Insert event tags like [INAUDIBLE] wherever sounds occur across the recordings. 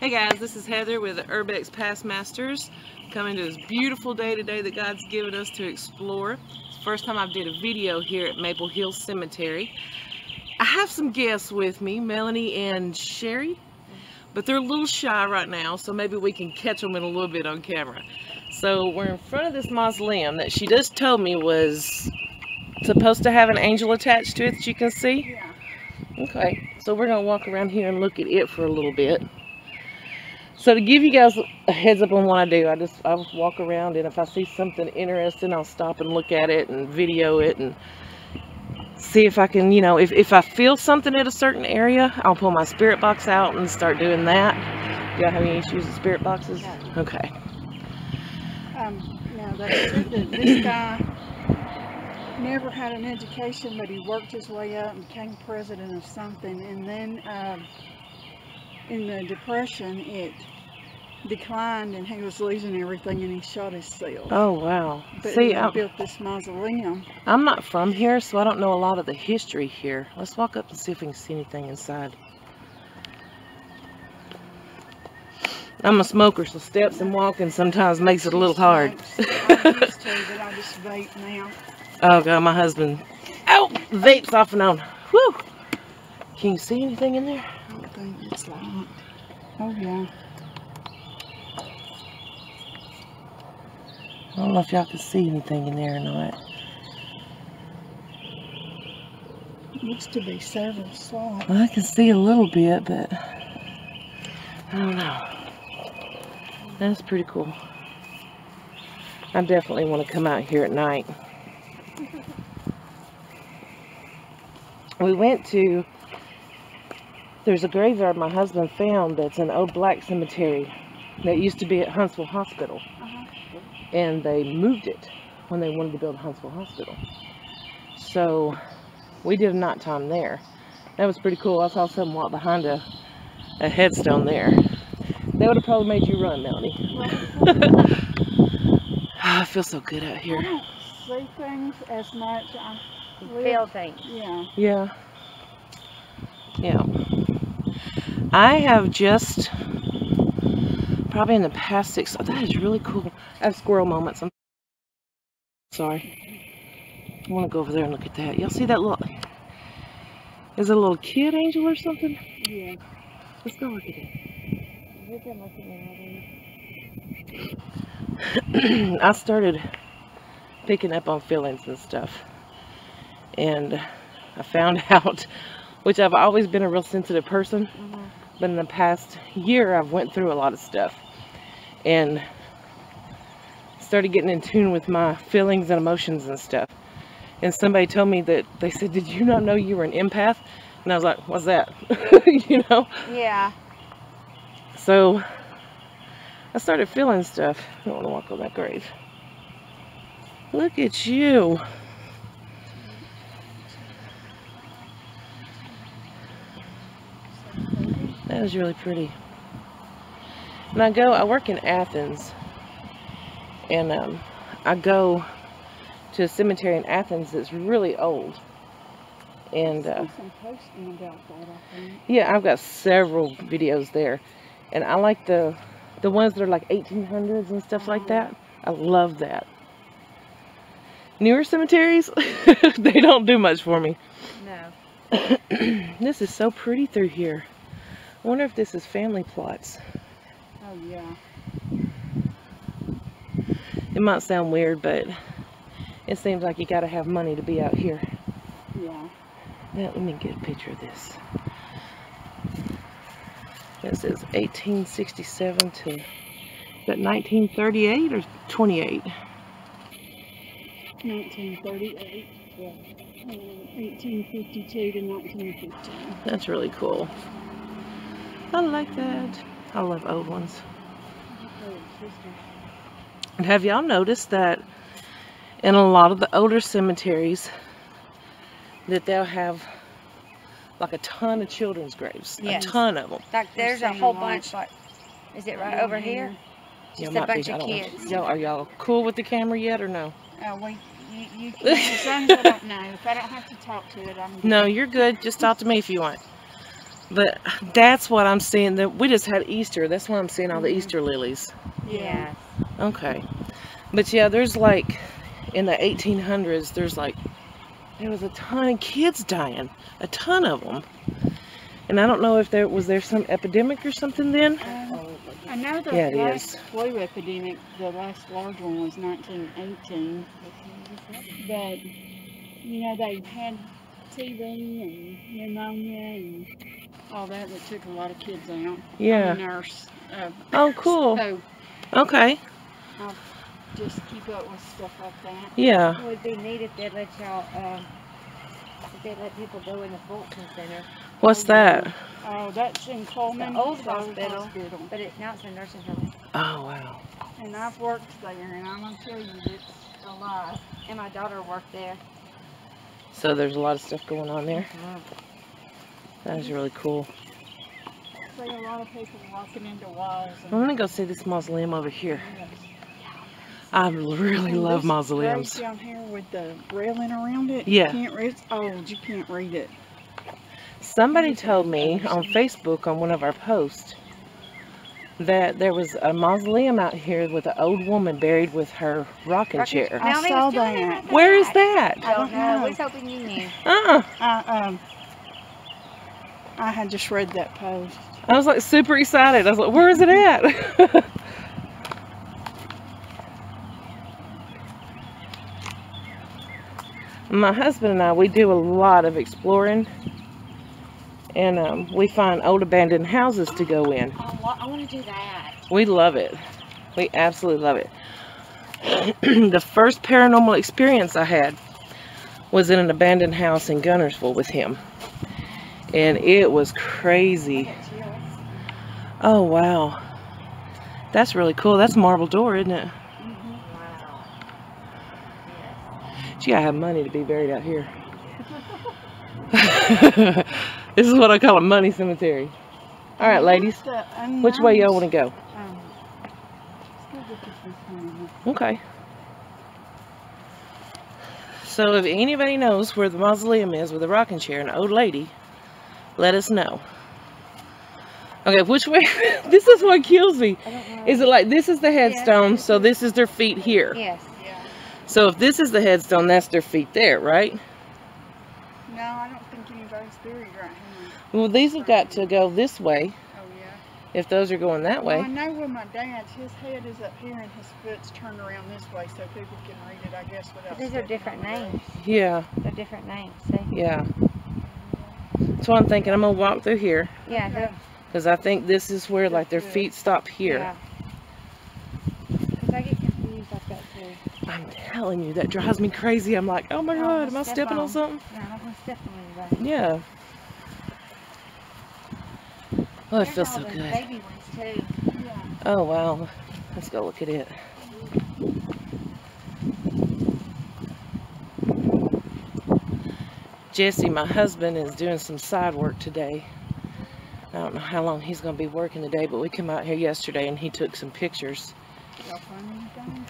Hey guys, this is Heather with the Urbex Past Masters coming to this beautiful day today that God's given us to explore. First time I've did a video here at Maple Hill Cemetery. I have some guests with me, Melanie and Sherry, but they're a little shy right now, so maybe we can catch them in a little bit on camera. So we're in front of this mausoleum that she just told me was supposed to have an angel attached to it that you can see. Yeah. Okay, so we're going to walk around here and look at it for a little bit. So to give you guys a heads up on what I do, I just I walk around and if I see something interesting, I'll stop and look at it and video it and see if I can, you know, if, if I feel something at a certain area, I'll pull my spirit box out and start doing that. Do y'all have any issues with spirit boxes? No. Okay. Um, now this guy never had an education, but he worked his way up and became president of something. And then um, in the depression, it declined, and he was losing everything, and he shot himself. Oh, wow. But See, I'm, built this mausoleum. I'm not from here, so I don't know a lot of the history here. Let's walk up and see if we can see anything inside. I'm a smoker, so steps and walking sometimes makes it a little hard. I used to, but I just vape now. [LAUGHS] oh god, my husband. Oh, vapes off and on. Whew. Can you see anything in there? Think it's locked. Oh yeah. I don't know if y'all can see anything in there or not. It Looks to be several slots. Well, I can see a little bit, but I don't know. That's pretty cool. I definitely want to come out here at night. We went to, there's a graveyard my husband found that's an old black cemetery that used to be at Huntsville Hospital. Uh-huh. And they moved it when they wanted to build Huntsville Hospital. So we did a night time there. That was pretty cool. I saw someone walk behind a, a headstone there. That would have probably made you run, Melanie. [LAUGHS] I feel so good out I here. don't see things as much. I feel things. Yeah. Yeah. Yeah. I have just, probably in the past six, oh, that is really cool. I have squirrel moments. I'm sorry. I want to go over there and look at that. Y'all see that little, is it a little kid angel or something? Yeah. Let's go look at it. [CLEARS THROAT] I started picking up on feelings and stuff. And I found [LAUGHS] out, which I've always been a real sensitive person, Mhm. But in the past year I've went through a lot of stuff. And started getting in tune with my feelings and emotions and stuff. And somebody told me that, they said, did you not know you were an empath? And I was like, what's that? [LAUGHS] you know? Yeah. So I started feeling stuff. I don't want to walk on that grave. Look at you. That was really pretty. And I go, I work in Athens. And um, I go to a cemetery in Athens that's really old. And uh, some about that, I think. yeah, I've got several videos there. And I like the the ones that are like 1800s and stuff like that. I love that. Newer cemeteries, [LAUGHS] they don't do much for me. No. [COUGHS] this is so pretty through here. I wonder if this is family plots. Oh yeah. It might sound weird, but it seems like you gotta have money to be out here. Yeah. Now, let me get a picture of this. It says 1867 to, is that 1938 or 28? 1938. Yeah. Uh, 1852 to 1915. That's really cool. I like that. I love old ones. And have y'all noticed that in a lot of the older cemeteries that they'll have like a ton of children's graves. Yes. A ton of them. Like there's a whole a bunch. Like, is it right over here? Just a bunch of kids. Y'all, are y'all cool with the camera yet or no? Uh, we, you, you [LAUGHS] can, as long as I don't know. If I don't have to talk to it, I'm good. No, you're good. Just talk to me if you want. But that's what I'm seeing. That we just had Easter. That's why I'm seeing all the Mhm. Easter lilies. Yes. Okay. But yeah, there's like in the 1800s. There's like there was a ton of kids dying, a ton of them. And I don't know if there was there some epidemic or something then. Um, I know the Yeah, it last is. flu epidemic, the last large one was 1918. But, you know, they had TB and pneumonia and all that that took a lot of kids out. I'm a Yeah. nurse. Uh, Oh, cool. So Okay. just keep up with stuff like that. Yeah. It would be neat if they'd let y'all, um, if they'd let people go in the Fulton Center, What's that? Oh, that's in Cullman. The old it's hospital. hospital. but it, now it's a nursing home. Oh wow. And I've worked there, and I'm gonna tell you, it's alive. And my daughter worked there. So there's a lot of stuff going on there. That is really cool. See a lot of people walking into walls. I'm gonna go see this mausoleum over here. Yes. I really And love this mausoleums. down here with the railing around it. Yeah. You can't read. It's old. You can't read it. Somebody told me on Facebook on one of our posts that there was a mausoleum out here with an old woman buried with her rocking Rocking chair. I Now, they saw that. that. Where is that? I don't don't know. know. We was hoping you knew. Uh-uh. I um. I had just read that post. I was like super excited. I was like, where is it at? [LAUGHS] My husband and I, we do a lot of exploring. And um, we find old abandoned houses to go in. Oh, I want to do that. We love it. We absolutely love it. [CLEARS THROAT] the first paranormal experience I had was in an abandoned house in Guntersville with him. And it was crazy. Oh, wow. That's really cool. That's a marble door, isn't it? Wow. Gee, I have money to be buried out here. [LAUGHS] this is what I call a money cemetery. All right, ladies. Which way y'all want to go? Um, let's go get this one. Okay. So if anybody knows where the mausoleum is with a rocking chair an old lady, let us know. Okay, which way? [LAUGHS] this is what kills me. I don't know. Is it like this is the headstone, so this is their feet here? Yes. Yeah. So if this is the headstone, that's their feet there, right? No, I don't think anybody's buried right here. Well, these have got to go this way Oh yeah. if those are going that way. Well, I know where my dad's, his head is up here and his foot's turned around this way so people can read it, I guess, without But these are different names. Yeah, They're different names. See? yeah. So I'm thinking I'm gonna walk through here Yeah. Because I think this is where like their feet stop here. Yeah. Because I get confused like that too. I'm telling you, that drives me crazy. I'm like, oh my Oh, god, am I step stepping on on. something? No, I don't want to step on anybody. Yeah. Oh, it There's feels so good. baby ones too. Yeah. Oh wow. Let's go look at it. Jesse, my husband, is doing some side work today. I don't know how long he's going to be working today, but we came out here yesterday and he took some pictures. Y'all find anything?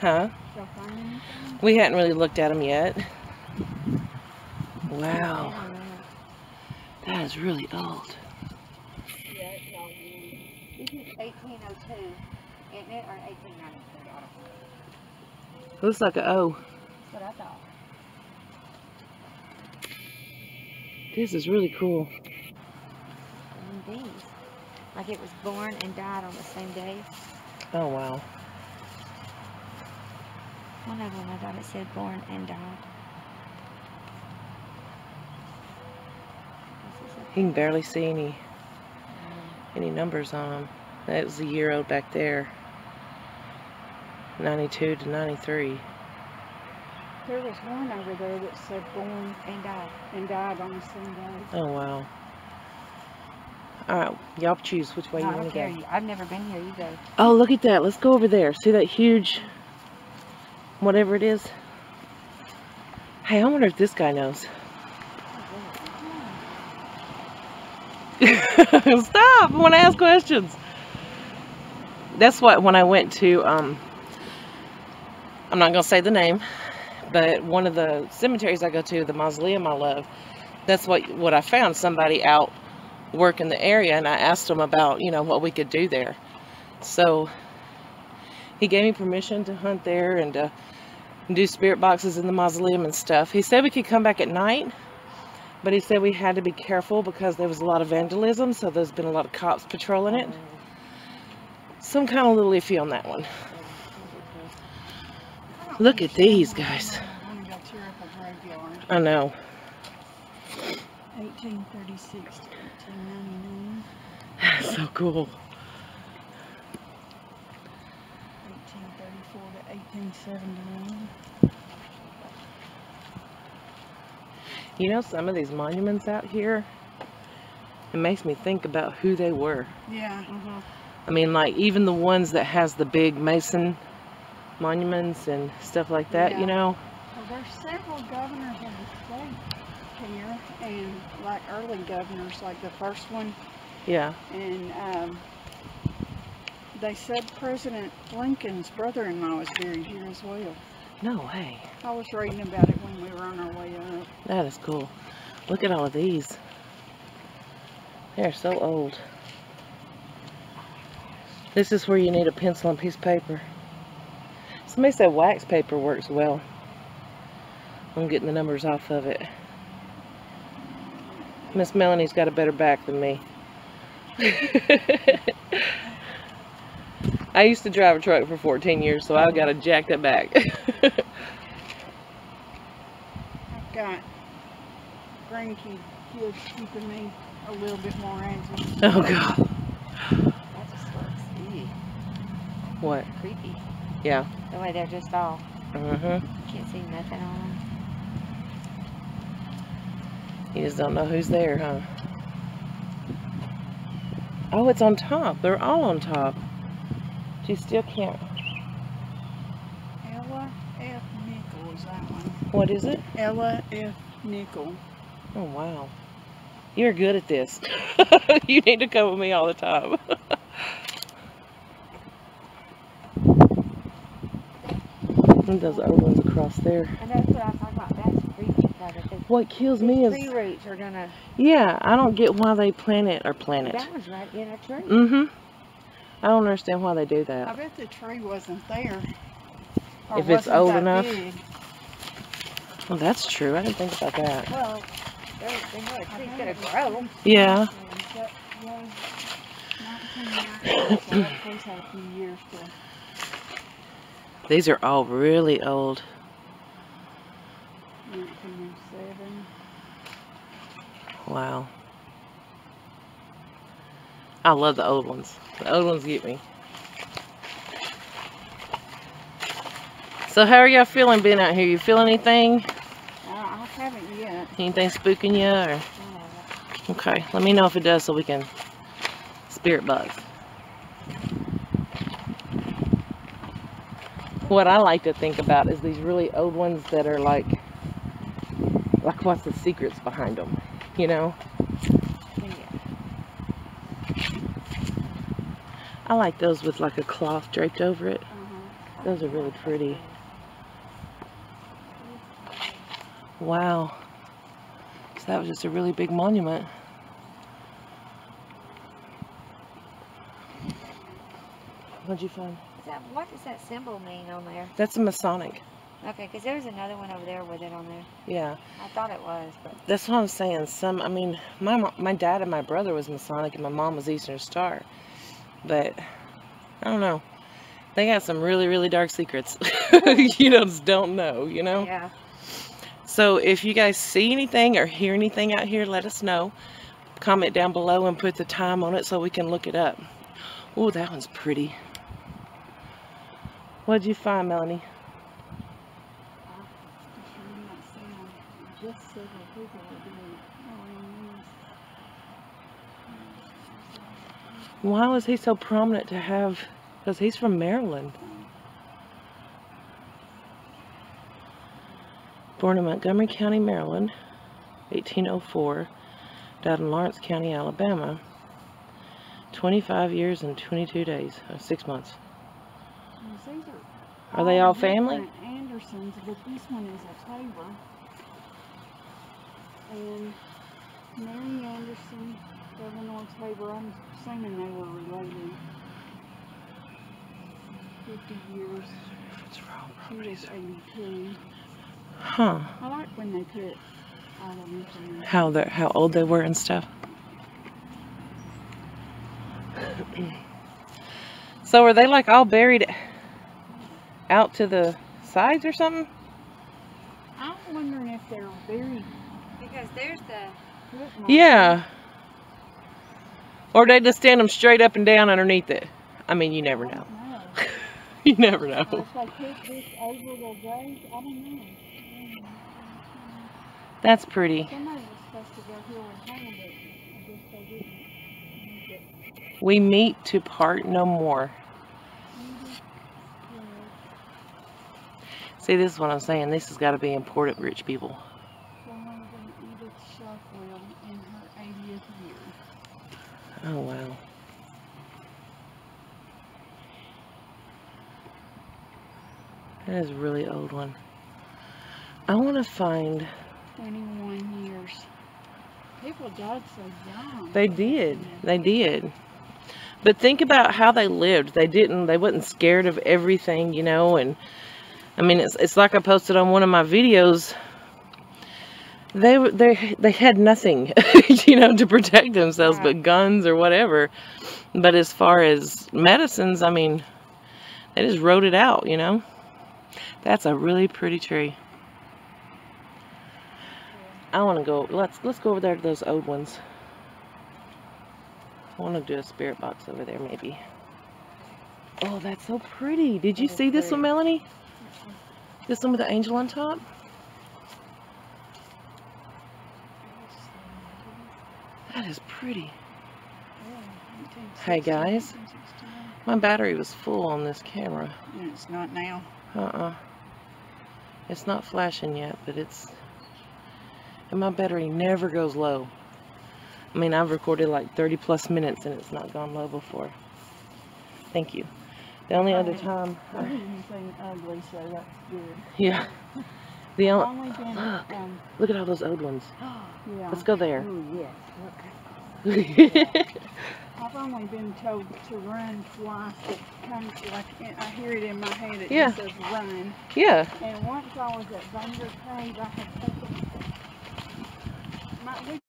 Huh? Y'all find anything? We hadn't really looked at them yet. Wow, that is really old. Yeah. This is 1802, isn't it? Or 1892? Looks like a O. That's what I thought. This is really cool. These. Like it was born and died on the same day. Oh wow. One of them, I thought it said born and died. This is a- You can barely see any any numbers on them. That was a year old back there. 92 to 93. There was one over there that said born And died. and died on the same day. Oh wow. Alright, y'all choose which way you want to go. You- I've never been here. You go. Oh, look at that. Let's go over there. See that huge, whatever it is? Hey, I wonder if this guy knows. [LAUGHS] Stop! I want to ask questions. That's what when I went to um I'm not gonna say the name, but one of the cemeteries I go to, the mausoleum I love, that's what what I found. Somebody out work in the area and I asked him about, you know, what we could do there. So he gave me permission to hunt there and to do spirit boxes in the mausoleum and stuff. He said we could come back at night, but he said we had to be careful because there was a lot of vandalism, so there's been a lot of cops patrolling it. So I'm kind of a little iffy on that one. Look at these guys. I want to tear up a graveyard. I know. 1836 to 1899. That's so cool. 1834 to 1879. You know, some of these monuments out here, it makes me think about who they were. Yeah. I mean, like, even the ones that has the big Mason monuments and stuff like that, Yeah. you know? Well, there's several governors of the state here, and like early governors, like the first one, Yeah. and um, they said President Lincoln's brother-in-law was buried here as well. No way. I was reading about it when we were on our way up. That is cool. Look at all of these. They're so old. This is where you need a pencil and piece of paper. Somebody said wax paper works well. I'm getting the numbers off of it. Miss Melanie's got a better back than me. [LAUGHS] I used to drive a truck for 14 years, so I've got a jacked up back. I've got grandkids kids keeping me a little bit more agile. oh, God. That just looks ew, What? creepy. Yeah. The way they're just all, Uh-huh. can't see nothing on them. You just don't know who's there, huh? Oh, it's on top. They're all on top. You still can't. Ella F. Nickel is that one. What is it? Ella F. Nickel. Oh, wow. You're good at this. [LAUGHS] you need to come with me all the time. [LAUGHS] And Those old ones across there. And that's what I'm talking about, that's creepy, brother, 'cause What kills me is, tree roots are gonna, yeah, I don't get why they plant it or plant it. that one's right in a tree. Mm-hmm. I don't understand why they do that. I bet the tree wasn't there. If it's old enough. big. Well, that's true. I didn't think about that. Well, they're- they know a I tree's gonna it was grow. Yeah. But, yeah, [COUGHS] 1990, so that place had a few years to These are all really old. 1907. Wow. I love the old ones. The old ones get me. So how are y'all feeling being out here? You feel anything? I, I haven't yet. Anything spooking you? Or okay, let me know if it does so we can spirit box. What I like to think about is these really old ones that are like, like what's the secrets behind them? You know? yeah. I like those with like a cloth draped over it. Uh-huh. Those are really pretty. Wow. So that was just a really big monument. What'd you find? That, what does that symbol mean on there? That's a Masonic. Okay, because there's another one over there with it on there. Yeah, I thought it was, but that's what I'm saying. Some, I mean, my my dad and my brother was Masonic, and my mom was Eastern Star. But I don't know. They got some really, really dark secrets. [LAUGHS] you just don't know. You know. yeah. So if you guys see anything or hear anything out here, let us know. Comment down below and put the time on it so we can look it up. Oh, that one's pretty. What'd you find, Melanie? Why was he so prominent to have? Because he's from Maryland. Born in Montgomery County, Maryland, 1804. Died in Lawrence County, Alabama. 25 years and 22 days, or six months. Are they oh, all family? Andersons, but this one is a Tabor. And Mary Anderson, Governor over. I'm assuming they were related. Fifty years. She was eighty-two. Huh. I like when they put all of them in. How they how old they were and stuff. [COUGHS] so are they like all buried out to the sides or something? I'm wondering if they're very Because there's the. Yeah. Or they just stand them straight up and down underneath it. I mean, you never know. know. [LAUGHS] You never Or know. if they put this over the grave, I don't know. That's pretty. Somebody was supposed to go here and hang it, I guess they didn't. We meet to part no more. See, this is what I'm saying. This has got to be important, rich people. Someone named Edith Sharpwell in her eightieth year. Oh, wow. That is a really old one. I want to find. Twenty-one years. People died so young. They did. They did. But think about how they lived. They didn't. They wasn't scared of everything, you know. And I mean, it's it's like I posted on one of my videos. They they they had nothing, [LAUGHS] you know, to protect themselves Right. but guns or whatever. But as far as medicines, I mean, they just wrote it out, you know. That's a really pretty tree. I want to go. Let's let's go over there to those old ones. I want to do a spirit box over there, maybe. Oh, that's so pretty. Did you see this one. Melanie? This one with the angel on top? That is pretty. Hey, guys. My battery was full on this camera. It's not now. Uh-uh. It's not flashing yet, but it's... And my battery never goes low. I mean, I've recorded like 30 plus minutes and it's not gone low before. Thank you. The only other time... I didn't think ugly, so that's good. Yeah. The only... only been, [GASPS] um, Look at all those old ones. [GASPS] yeah. Let's go there. oh yes, look. [LAUGHS] I've only been told to run twice. It comes like, I hear it in my head, it Yeah. says run. yeah. And once I was at Thunder Cave, I had taken, my, we